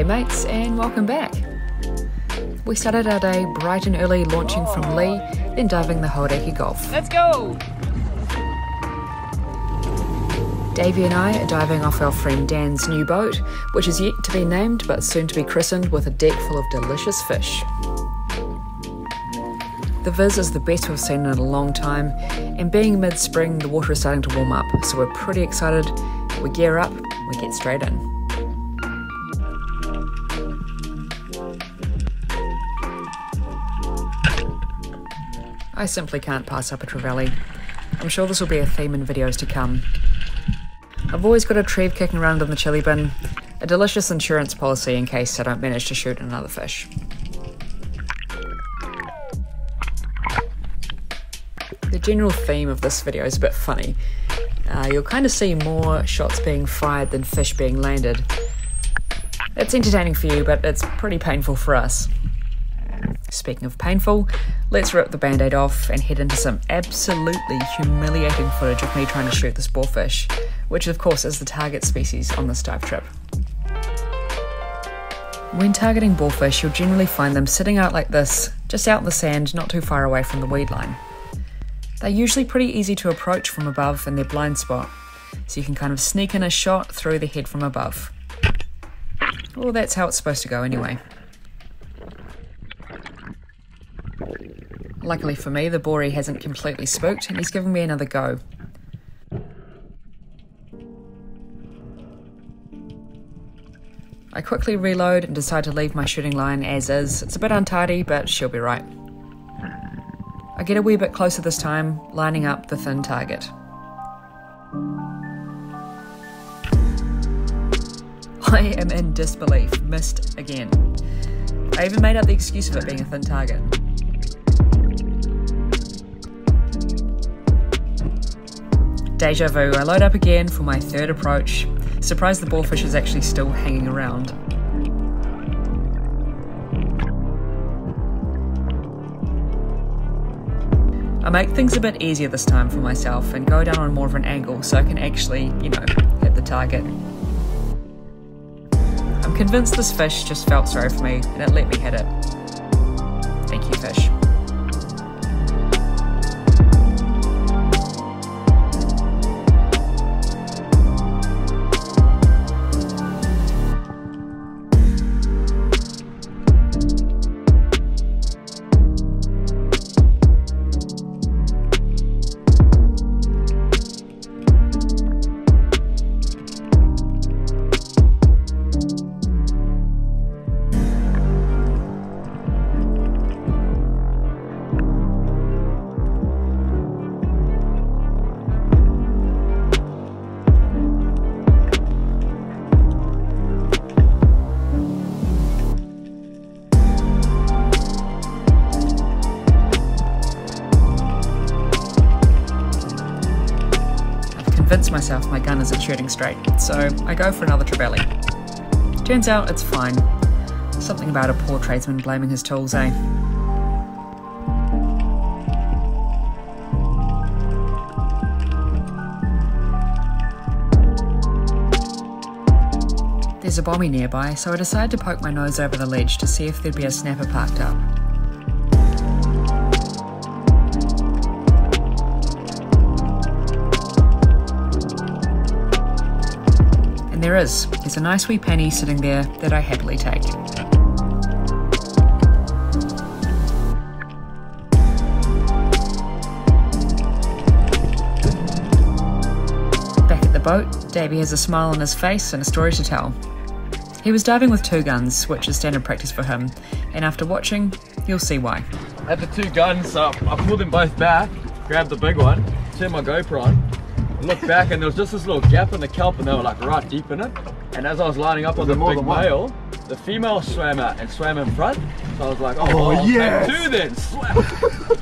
G'day mates and welcome back. We started our day bright and early launching from Leigh, then diving the Hauraki Gulf. Let's go! Davie and I are diving off our friend Dan's new boat, which is yet to be named but soon to be christened with a deck full of delicious fish. The Viz is the best we've seen in a long time, and being mid spring, the water is starting to warm up, so we're pretty excited. We gear up, we get straight in. I simply can't pass up a trevally. I'm sure this will be a theme in videos to come. I've always got a trev kicking around in the chili bin, a delicious insurance policy in case I don't manage to shoot another fish. The general theme of this video is a bit funny. Uh, you'll kind of see more shots being fired than fish being landed. It's entertaining for you, but it's pretty painful for us. Speaking of painful, let's rip the band aid off and head into some absolutely humiliating footage of me trying to shoot this boarfish, which of course is the target species on this dive trip. When targeting boarfish, you'll generally find them sitting out like this, just out in the sand, not too far away from the weed line. They're usually pretty easy to approach from above in their blind spot, so you can kind of sneak in a shot through the head from above. Well, that's how it's supposed to go anyway. Luckily for me, the Bory hasn't completely spooked and he's given me another go. I quickly reload and decide to leave my shooting line as is. It's a bit untidy, but she'll be right. I get a wee bit closer this time, lining up the thin target. I am in disbelief, missed again. I even made up the excuse of it being a thin target. Deja vu, I load up again for my third approach. Surprised the boarfish is actually still hanging around. I make things a bit easier this time for myself and go down on more of an angle so I can actually, you know, hit the target. I'm convinced this fish just felt sorry for me and it let me hit it. Thank you, fish. Myself my gun isn't shooting straight, so I go for another trevally. Turns out it's fine. Something about a poor tradesman blaming his tools, eh? There's a bommy nearby, so I decide to poke my nose over the ledge to see if there'd be a snapper parked up. There is. There's a nice wee penny sitting there that I happily take. Back at the boat, Davie has a smile on his face and a story to tell. He was diving with two guns, which is standard practice for him, and after watching, you'll see why. I had the two guns, I pulled them both back, grabbed the big one, turned my GoPro on, looked back and there was just this little gap in the kelp and they were like right deep in it. And as I was lining up on the big one? male, the female swam out and swam in front. So I was like, oh, Oh, well, yes. two then. Swam.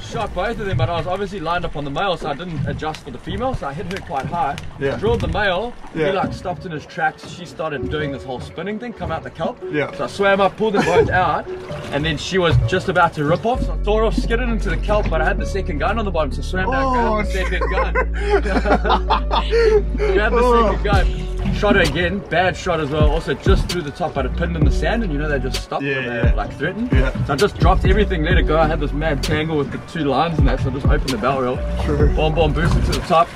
Shot both of them, but I was obviously lined up on the male, so I didn't adjust for the female, so I hit her quite high. Yeah. Drilled the male, Yeah. he like stopped in his tracks. She started doing this whole spinning thing, come out the kelp. Yeah. So I swam up, pulled them both out, and then she was just about to rip off. So I tore off, skidded into the kelp, but I had the second gun on the bottom, so I swam down, Oh, grabbed the second gun. grabbed the Oh. second gun, Shot her again, bad shot as well. Also just through the top, but it pinned in the sand, and you know they just stopped Yeah, when they yeah. like threatened. Yeah. So I just dropped everything, let it go. I had this mad tangle with the two lines and that, so I just opened the bell reel. Sure. Bomb bomb boosted to the top.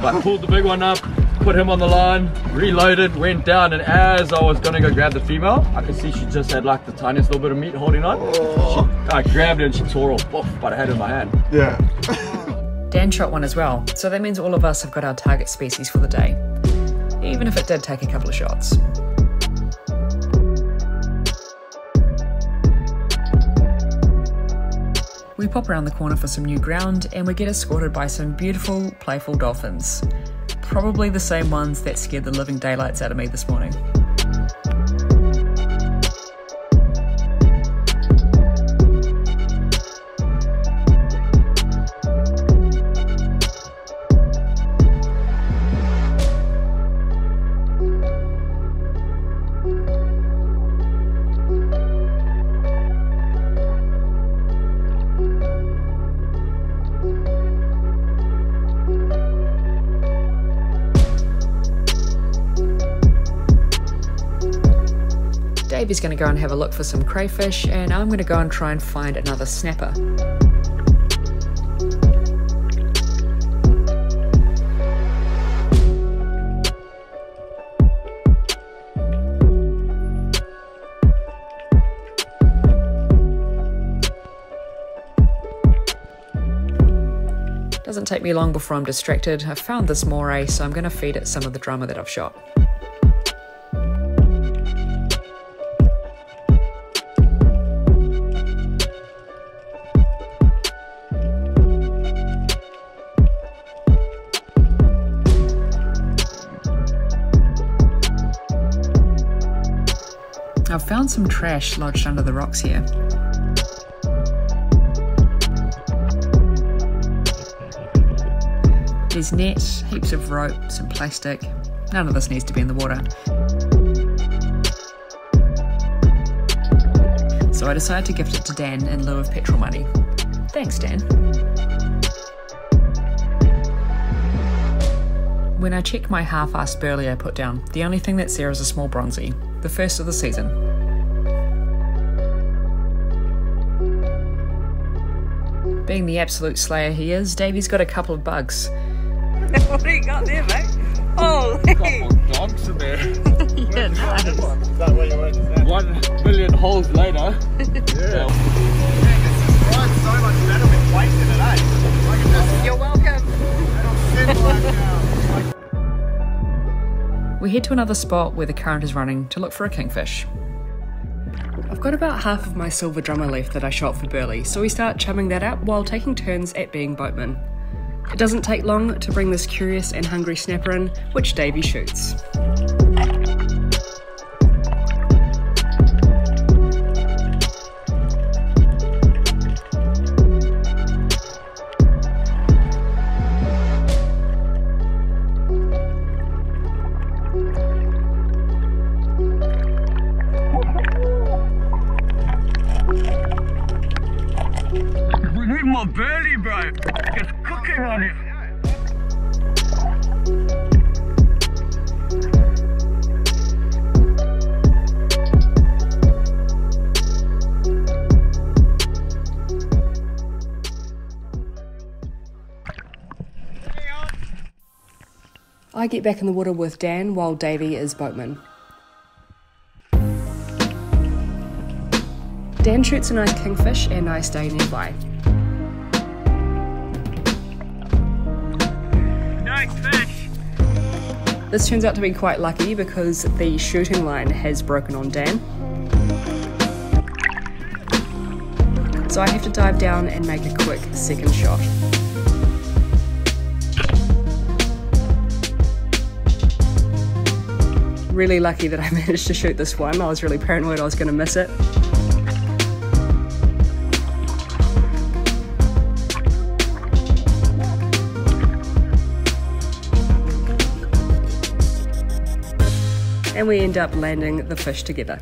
But pulled the big one up, put him on the line, reloaded, went down, and as I was gonna go grab the female, I could see she just had like the tiniest little bit of meat holding on. Oh. She, I grabbed her and she tore off, Poof, but I had her in my hand. Yeah. Dan shot one as well, so that means all of us have got our target species for the day, even if it did take a couple of shots. We pop around the corner for some new ground and we get escorted by some beautiful, playful dolphins. Probably the same ones that scared the living daylights out of me this morning. Is going to go and have a look for some crayfish, and I'm going to go and try and find another snapper. Doesn't take me long before I'm distracted. I've found this moray, so I'm going to feed it some of the drummer that I've shot. I've found some trash lodged under the rocks here. There's nets, heaps of rope, some plastic. None of this needs to be in the water. So I decided to gift it to Dan in lieu of petrol money. Thanks, Dan. When I checked my half-assed burley I put down, the only thing that's there is a small bronzie, the first of the season. Being the absolute slayer he is, Davie's got a couple of bugs. what do you got there, mate? Holy! dogs in there. yeah, nice. Is that what you wanted? One million holes later. Yeah. this is right so much better with weight in it, eh? I can just You're welcome. sit like now. We head to another spot where the current is running to look for a kingfish. I've got about half of my silver drummer left that I shot for Burley, so we start chumming that up while taking turns at being boatmen. It doesn't take long to bring this curious and hungry snapper in, which Davie shoots. More burley, bro. It's cooking on it. I get back in the water with Dan while Davie is boatman. Dan shoots a nice kingfish and I stay nearby. This turns out to be quite lucky because the shooting line has broken on Dan. So I have to dive down and make a quick second shot. Really lucky that I managed to shoot this one. I was really paranoid I was going to miss it. And we end up landing the fish together.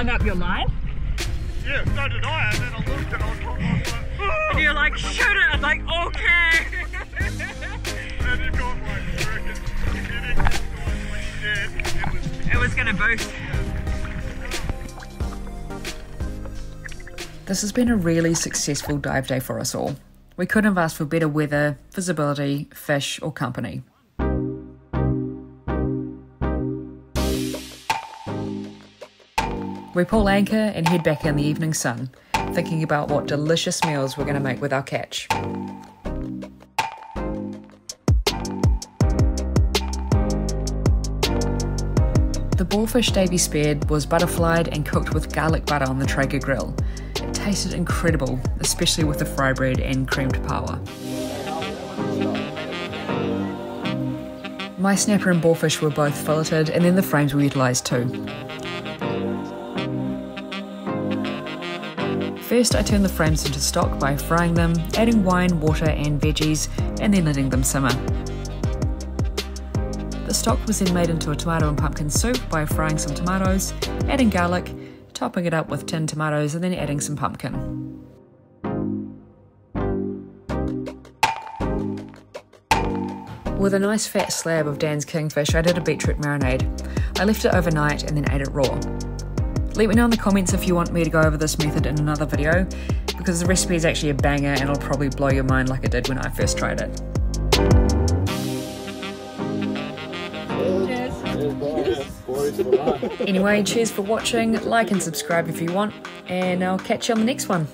It had just run up your line. Yeah, so did I. And then I looked and I was, I was like, oh! And you're like, shoot it. I'm like, okay. And you got like freaking hitting this guy when he did. It was it was gonna boost. This has been a really successful dive day for us all. We couldn't have asked for better weather, visibility, fish, or company. We pull anchor and head back in the evening sun, thinking about what delicious meals we're going to make with our catch. The boarfish Davie spared was butterflied and cooked with garlic butter on the Traeger grill. It tasted incredible, especially with the fry bread and creamed paua. My snapper and boarfish were both filleted, and then the frames were utilised too. First, I turn the frames into stock by frying them, adding wine, water, and veggies, and then letting them simmer. The stock was then made into a tomato and pumpkin soup by frying some tomatoes, adding garlic, topping it up with tinned tomatoes, and then adding some pumpkin. With a nice fat slab of Dan's kingfish, I did a beetroot marinade. I left it overnight and then ate it raw. Let me know in the comments if you want me to go over this method in another video, because the recipe is actually a banger and it'll probably blow your mind like it did when I first tried it. Anyway, cheers for watching, like and subscribe if you want, and I'll catch you on the next one.